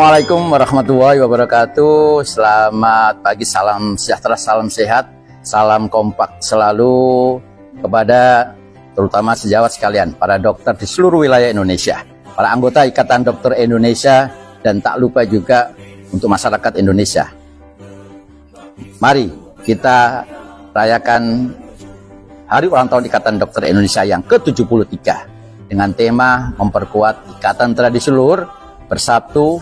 Assalamualaikum warahmatullahi wabarakatuh. Selamat pagi, salam sejahtera, salam sehat, salam kompak selalu kepada terutama sejawat sekalian, para dokter di seluruh wilayah Indonesia, para anggota Ikatan Dokter Indonesia, dan tak lupa juga untuk masyarakat Indonesia. Mari kita rayakan Hari Ulang Tahun Ikatan Dokter Indonesia yang ke-73 dengan tema memperkuat ikatan tradisi luhur bersatu,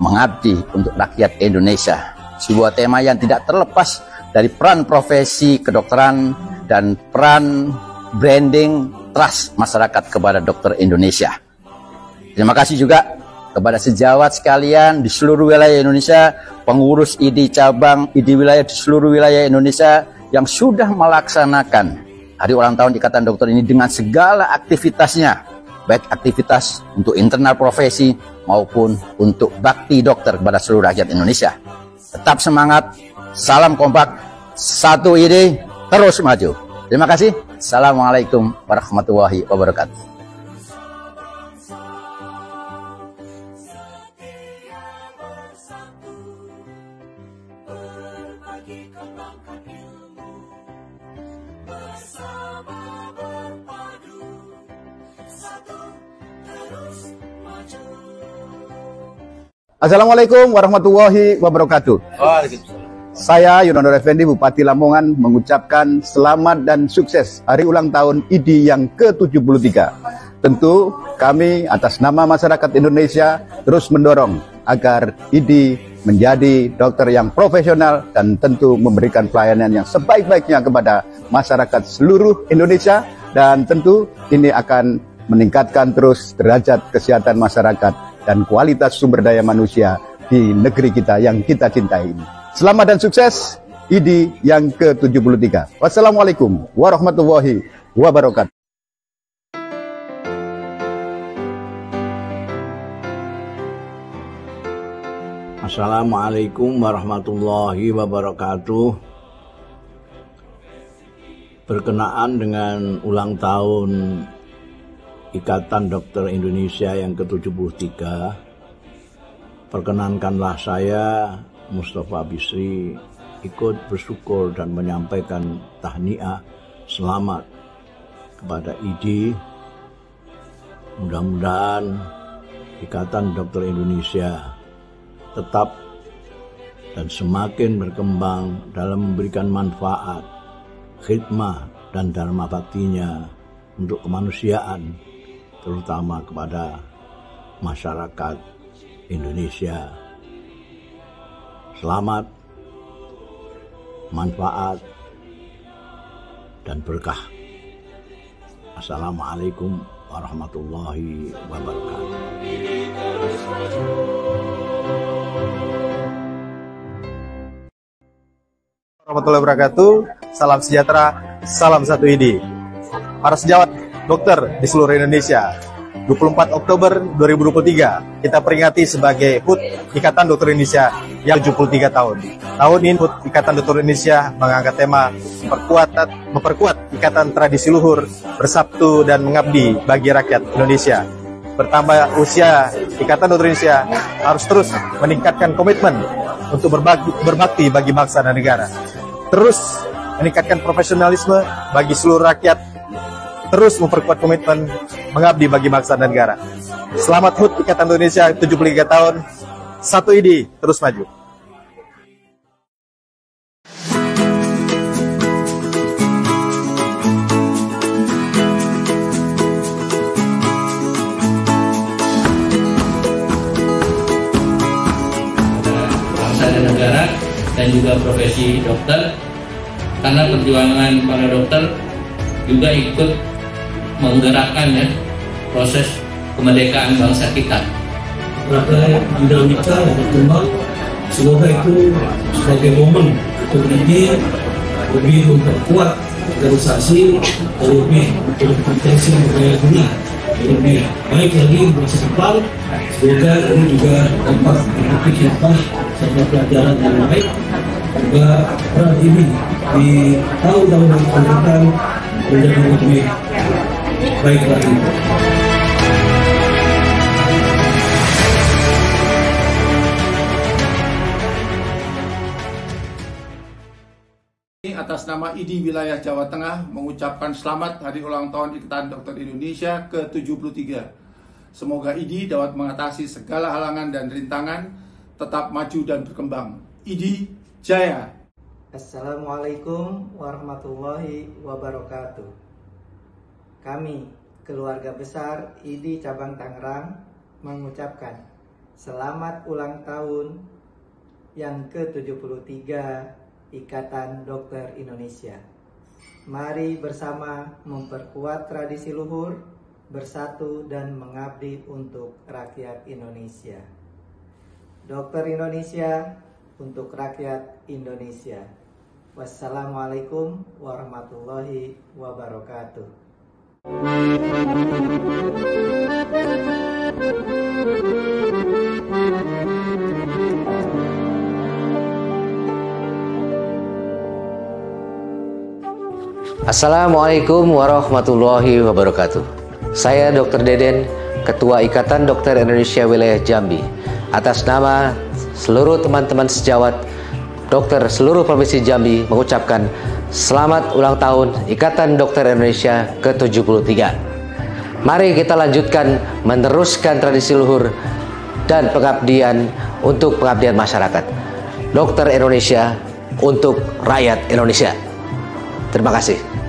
mengabdi untuk rakyat Indonesia. Sebuah tema yang tidak terlepas dari peran profesi kedokteran dan peran branding trust masyarakat kepada dokter Indonesia. Terima kasih juga kepada sejawat sekalian di seluruh wilayah Indonesia, pengurus ID cabang, ID wilayah di seluruh wilayah Indonesia yang sudah melaksanakan Hari Ulang Tahun Ikatan Dokter ini dengan segala aktivitasnya baik aktivitas untuk internal profesi maupun untuk bakti dokter kepada seluruh rakyat Indonesia. Tetap semangat, salam kompak, satu ide, terus maju. Terima kasih. Assalamualaikum warahmatullahi wabarakatuh. Assalamualaikum warahmatullahi wabarakatuh. Saya Yunandor Effendi, Bupati Lamongan, mengucapkan selamat dan sukses hari ulang tahun IDI yang ke-73. Tentu kami atas nama masyarakat Indonesia terus mendorong agar IDI menjadi dokter yang profesional dan tentu memberikan pelayanan yang sebaik-baiknya kepada masyarakat seluruh Indonesia dan tentu ini akan meningkatkan terus derajat kesehatan masyarakat dan kualitas sumber daya manusia di negeri kita yang kita cintai ini. Selamat dan sukses IDI yang ke-73. Wassalamualaikum warahmatullahi wabarakatuh. Assalamualaikum warahmatullahi wabarakatuh. Berkenaan dengan ulang tahun Ikatan Dokter Indonesia yang ke-73 perkenankanlah saya Mustafa Bisri ikut bersyukur dan menyampaikan tahniah selamat kepada ID mudah-mudahan Ikatan Dokter Indonesia tetap dan semakin berkembang dalam memberikan manfaat, khidmah, dan dharma baktinya untuk kemanusiaan terutama kepada masyarakat Indonesia. Selamat, manfaat, dan berkah. Assalamualaikum warahmatullahi wabarakatuh. warahmatullahi wabarakatuh. Salam sejahtera, salam satu ide. Para sejawat dokter di seluruh Indonesia. 24 Oktober 2023 kita peringati sebagai HUT Ikatan Dokter Indonesia yang 73 tahun. Tahun ini HUT Ikatan Dokter Indonesia mengangkat tema memperkuat, memperkuat ikatan tradisi luhur, bersabtu dan mengabdi bagi rakyat Indonesia. Bertambah usia Ikatan Dokter Indonesia harus terus meningkatkan komitmen untuk berbagi, berbakti bagi bangsa dan negara. Terus meningkatkan profesionalisme bagi seluruh rakyat terus memperkuat komitmen mengabdi bagi bangsa dan negara. Selamat HUT Ikatan Indonesia 73 tahun. Satu ide, terus maju. dan juga profesi dokter karena perjuangan para dokter juga ikut menggerakkan ya proses kemerdekaan bangsa kita. Berapa dinamika yang berkembang, semoga itu sebagai momen untuk ini lebih memperkuat organisasi lebih berpotensi budaya dunia lebih baik lagi masa depan semoga ini juga dapat menjadi kita serta pelajaran yang baik. Juga peran ini di tahun-tahun yang akan menjadi lebih ini atas nama IDI Wilayah Jawa Tengah mengucapkan selamat Hari Ulang Tahun Ikatan Dokter Indonesia ke-73. Semoga IDI dapat mengatasi segala halangan dan rintangan, tetap maju dan berkembang. IDI Jaya! Assalamualaikum warahmatullahi wabarakatuh. Kami, keluarga besar IDI Cabang Tangerang, mengucapkan selamat ulang tahun yang ke-73 Ikatan Dokter Indonesia. Mari bersama memperkuat tradisi luhur, bersatu dan mengabdi untuk rakyat Indonesia. Dokter Indonesia untuk rakyat Indonesia. Wassalamualaikum warahmatullahi wabarakatuh. Assalamualaikum warahmatullahi wabarakatuh. Saya Dr. Deden, Ketua Ikatan Dokter Indonesia Wilayah Jambi. Atas nama seluruh teman-teman sejawat dokter seluruh Provinsi Jambi mengucapkan selamat ulang tahun Ikatan Dokter Indonesia ke-73. Mari kita lanjutkan meneruskan tradisi luhur dan pengabdian untuk pengabdian masyarakat. Dokter Indonesia untuk rakyat Indonesia. Terima kasih.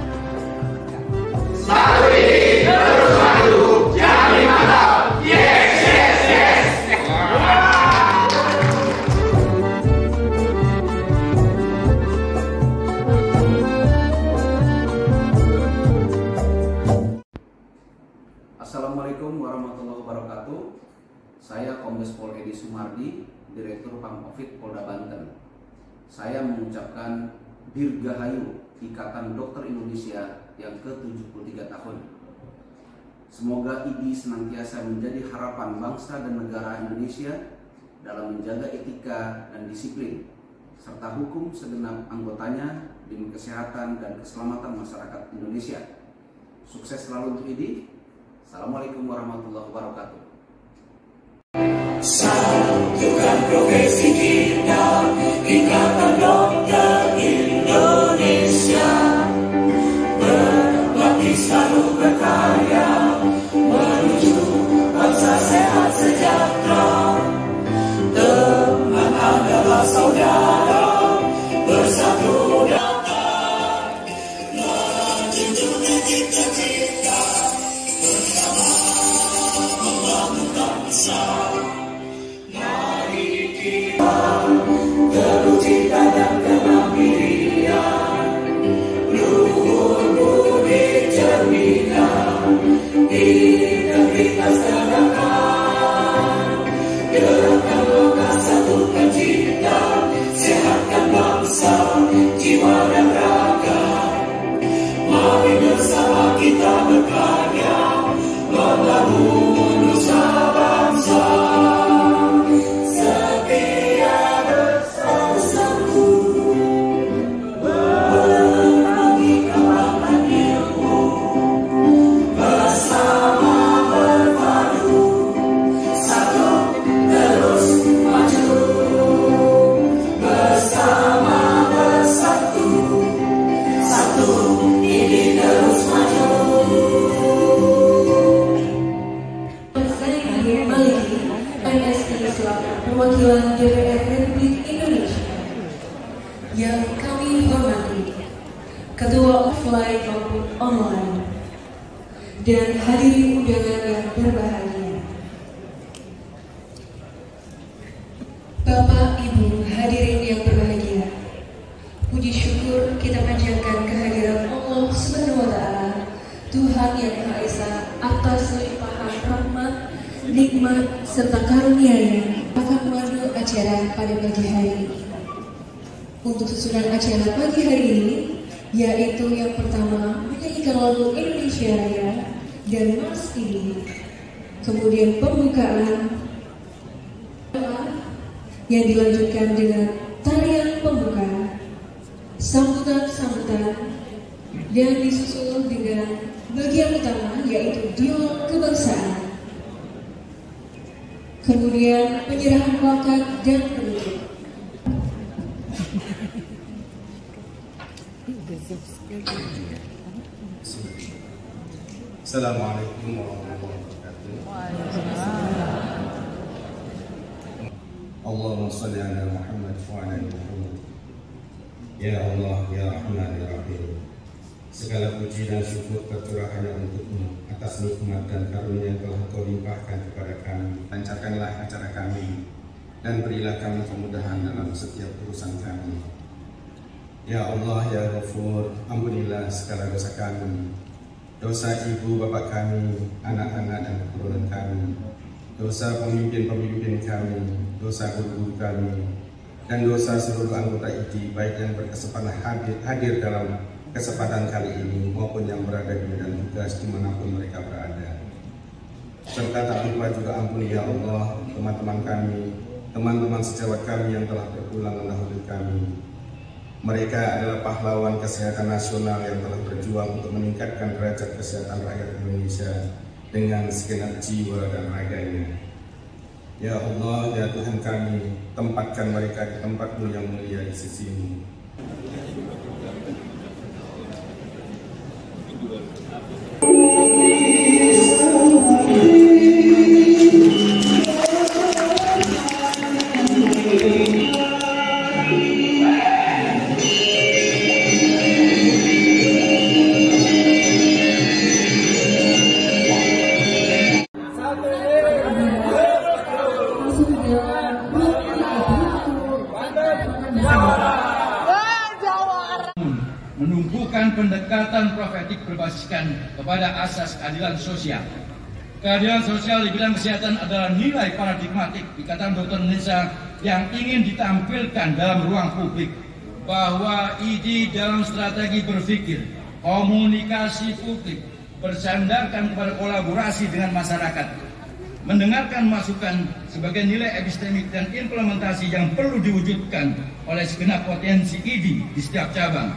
Dirgahayu Ikatan Dokter Indonesia yang ke-73 tahun. Semoga IDI senantiasa menjadi harapan bangsa dan negara Indonesia dalam menjaga etika dan disiplin, serta hukum segenap anggotanya demi kesehatan dan keselamatan masyarakat Indonesia. Sukses selalu untuk IDI. Assalamualaikum warahmatullahi wabarakatuh. Satukan profesi dan hadirin undangan yang berbahagia. Bapak, Ibu, hadirin yang berbahagia. Puji syukur kita panjatkan kehadiran Allah Subhanahu wa taala, Tuhan yang Maha Esa atas limpahan rahmat, nikmat serta karunia-Nya akan memandu acara pada pagi hari. Untuk susunan acara pagi hari ini, yaitu yang pertama menyanyikan lagu Indonesia Raya dan ini, kemudian pembukaan yang dilanjutkan dengan tarian pembuka, sambutan-sambutan, dan disusul dengan bagian utama yaitu dialog kebangsaan. Kemudian penyerahan plakat dan penutup. Assalamualaikum warahmatullahi wabarakatuh. Allahumma salli ala Muhammad wa ala Muhammad. Ya Allah, ya Rahman, ya Rahim. Segala puji dan syukur tercurah hanya untukmu atas nikmat dan karunia yang telah Engkau limpahkan kepada kami. Lancarkanlah acara kami dan berilah kami kemudahan dalam setiap urusan kami. Ya Allah, ya Ghafur, ampunilah segala dosa kami, dosa ibu bapak kami, anak-anak dan keturunan kami, dosa pemimpin-pemimpin kami, dosa guru-guru kami, dan dosa seluruh anggota ID baik yang berkesempatan hadir, hadir dalam kesempatan kali ini maupun yang berada di medan tugas di mana pun mereka berada. Serta tak lupa juga ampuni ya Allah teman-teman kami, teman-teman sejawat kami yang telah berpulang mendahului kami. Mereka adalah pahlawan kesehatan nasional yang telah berjuang untuk meningkatkan derajat kesehatan rakyat Indonesia dengan segenap jiwa dan raganya. Ya Allah, ya Tuhan kami, tempatkan mereka di tempatmu yang mulia di sisimu. Menumbuhkan pendekatan profetik berbasiskan kepada asas keadilan sosial. Keadilan sosial di bidang kesehatan adalah nilai paradigmatik Ikatan Dokter Indonesia yang ingin ditampilkan dalam ruang publik bahwa ID dalam strategi berpikir, komunikasi publik bersandarkan kepada kolaborasi dengan masyarakat, mendengarkan masukan sebagai nilai epistemik dan implementasi yang perlu diwujudkan oleh segenap potensi ID di setiap cabang.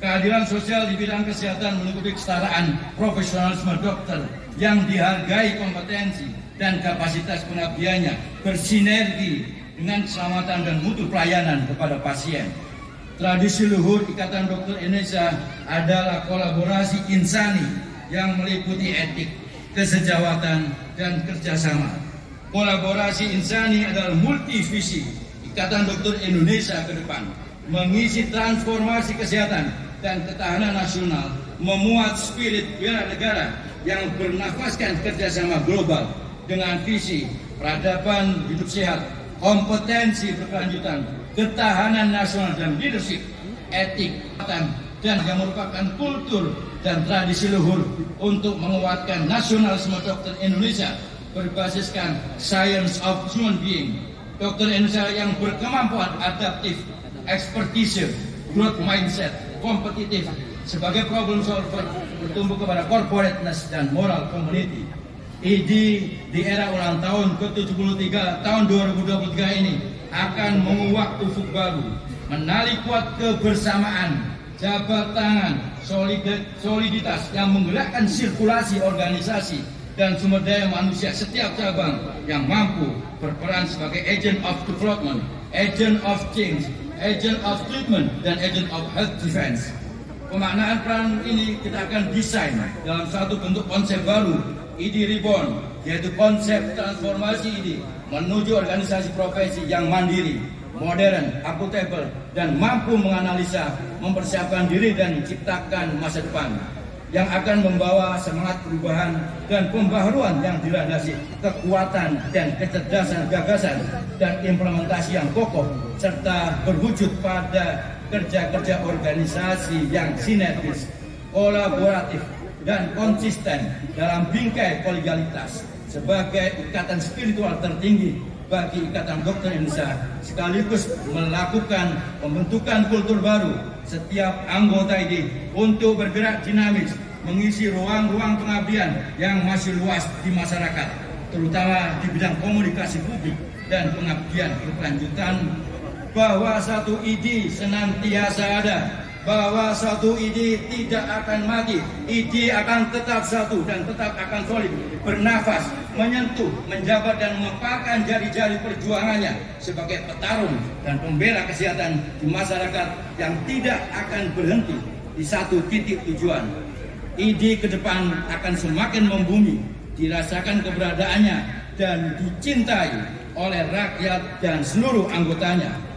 Keadilan sosial di bidang kesehatan meliputi kesetaraan profesionalisme dokter yang dihargai kompetensi dan kapasitas pengabdiannya bersinergi dengan keselamatan dan mutu pelayanan kepada pasien. Tradisi luhur Ikatan Dokter Indonesia adalah kolaborasi insani yang meliputi etik, kesejawatan, dan kerjasama. Kolaborasi insani adalah multivisi. Ikatan Dokter Indonesia ke depan, mengisi transformasi kesehatan dan ketahanan nasional, memuat spirit bela negara yang bernafaskan kerjasama global dengan visi peradaban hidup sehat, kompetensi berkelanjutan, ketahanan nasional dan leadership, etik, dan yang merupakan kultur dan tradisi luhur untuk menguatkan nasionalisme dokter Indonesia berbasiskan science of human being. Dokter Indonesia yang berkemampuan adaptif, ekspertise, growth mindset, kompetitif, sebagai problem solver bertumbuh kepada corporateness dan moral community. ID di era ulang tahun ke-73 tahun 2023 ini akan menguak ufuk baru, menali kuat kebersamaan, jabat tangan, soliditas yang menggerakkan sirkulasi organisasi dan sumber daya manusia setiap cabang yang mampu berperan sebagai agent of development, agent of change, agent of treatment, dan agent of health defense. Pemaknaan peran ini kita akan desain dalam satu bentuk konsep baru, ID Reborn, yaitu konsep transformasi ini menuju organisasi profesi yang mandiri, modern, akutabel, dan mampu menganalisa, mempersiapkan diri dan menciptakan masa depan yang akan membawa semangat perubahan dan pembaharuan yang dilandasi. Kekuatan dan kecerdasan gagasan dan implementasi yang kokoh serta berwujud pada kerja-kerja organisasi yang sinergis, kolaboratif, dan konsisten dalam bingkai kolegialitas sebagai ikatan spiritual tertinggi bagi Ikatan Dokter Indonesia sekaligus melakukan pembentukan kultur baru setiap anggota ini untuk bergerak dinamis mengisi ruang-ruang pengabdian yang masih luas di masyarakat terutama di bidang komunikasi publik dan pengabdian berkelanjutan bahwa satu ID senantiasa ada bahwa satu ID tidak akan mati ID akan tetap satu dan tetap akan solid bernafas menyentuh, menjabat dan mengepakkan jari-jari perjuangannya sebagai petarung dan pembela kesehatan di masyarakat yang tidak akan berhenti di satu titik tujuan. ID ke depan akan semakin membumi, dirasakan keberadaannya dan dicintai oleh rakyat dan seluruh anggotanya.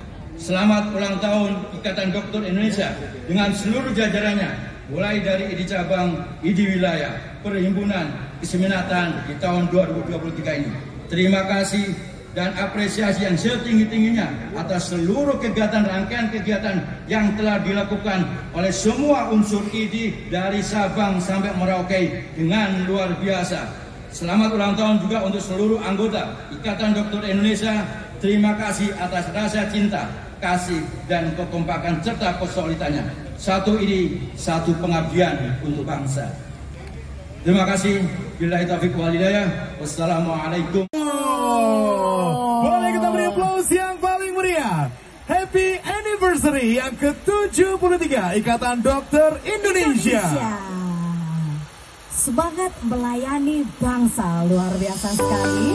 Selamat ulang tahun Ikatan Dokter Indonesia dengan seluruh jajarannya, mulai dari ID cabang, ID wilayah, perhimpunan, keseminatan di tahun 2023 ini. Terima kasih dan apresiasi yang setinggi-tingginya atas seluruh kegiatan rangkaian kegiatan yang telah dilakukan oleh semua unsur ID dari Sabang sampai Merauke dengan luar biasa. Selamat ulang tahun juga untuk seluruh anggota Ikatan Dokter Indonesia. Terima kasih atas rasa cinta, kasih, dan kekompakan serta kesulitannya. Satu ini, satu pengabdian untuk bangsa. Terima kasih. Bila taufiq wal hidayah. Wassalamualaikum. Boleh kita beri aplaus yang paling meriah. Happy anniversary yang ke-73 Ikatan Dokter Indonesia. Semangat melayani bangsa luar biasa sekali.